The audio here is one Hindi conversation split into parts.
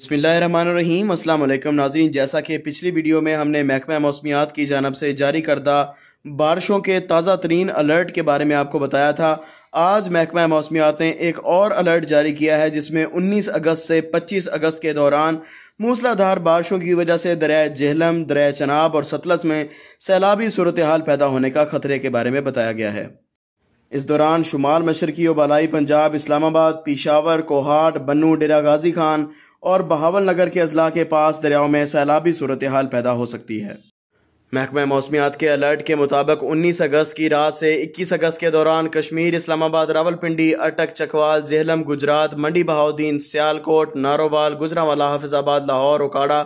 बसमीम अल्लाम नाजरीन। जैसा कि पिछली वीडियो में हमने महकमा मौसमियात की जानब से जारी करदा बारिशों के ताज़ा तरीन अलर्ट के बारे में आपको बताया था। आज महकमा मौसमियात ने एक और अलर्ट जारी किया है, जिसमें 19 अगस्त से 25 अगस्त के दौरान मूसलाधार बारिशों की वजह से दरिया जहलम दरिया चनाब और सतलज में सैलाबी सूरत हाल पैदा होने का खतरे के बारे में बताया गया है। इस दौरान शुमाल मशरकी और बालाई पंजाब, इस्लामाबाद, पिशावर, कोहाट, बन्नू डेरा गाजी खान और बहावल नगर के अजला के पास दरियाओं में सैलाबी सूरत हाल पैदा हो सकती है। महकमा मौसमियात के अलर्ट के मुताबिक 19 अगस्त की रात से 21 अगस्त के दौरान कश्मीर, इस्लामाबाद, रावलपिंडी, अटक, चकवाल जेहलम गुजरात, मंडी, बहाउद्दीन, सियालकोट, नारोवाल, गुजरावाला, हाफिजाबाद, लाहौर उकाड़ा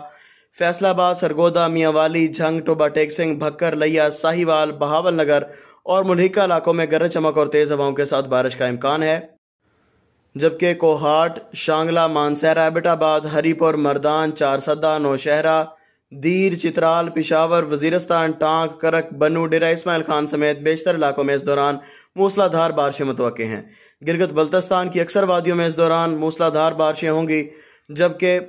फैसलाबाद, सरगोदा, मियावाली, झंग, टोबा टेक भक्कर, लैया, साहिवाल, बहावल नगर और मुल्हिका इलाकों में गरज चमक और तेज हवाओं के साथ बारिश का इम्कान है। जबकि कोहाट, शांगला मानसहरा एबटाबाद, हरीपुर, मरदान, चारसदा, नौशहरा, दीर, चित्राल, पिशावर, वजीरस्तान, टांक, करक, बनू, डेरा, इसमाइल खान समेत बेशतर इलाकों में इस दौरान मूसलाधार बारिशें मुतव हैं। गिरगत बल्तस्तान की अक्सर वादियों में इस दौरान मूसलाधार बारिशें होंगी, जबकि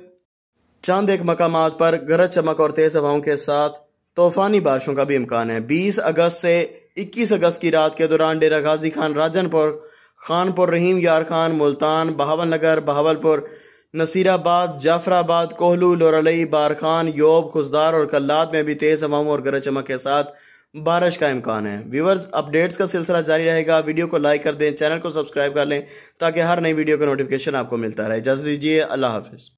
चंद एक मकाम पर गरज चमक और तेज हवाओं के साथ तूफानी बारिशों का भी इम्कान है। बीस अगस्त से इक्कीस अगस्त की रात के दौरान डेरा गाजी खान राजनपुर खानपुर रहीम, यार खान, मुल्तान, बहावल नगर, बहावलपुर, नसीराबाद, जाफराबाद, कोहलू, लोरलई, बारखान, योब खुशदार और कल्लात में भी तेज हवाओं और गरज चमक के साथ बारिश का इम्कान है। व्यूवर्स, अपडेट्स का सिलसिला जारी रहेगा। वीडियो को लाइक कर दें, चैनल को सब्सक्राइब कर लें ताकि हर नई वीडियो का नोटिफिकेशन आपको मिलता रहे। इजाज़त दीजिए, अल्लाह हाफिज़।